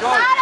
go.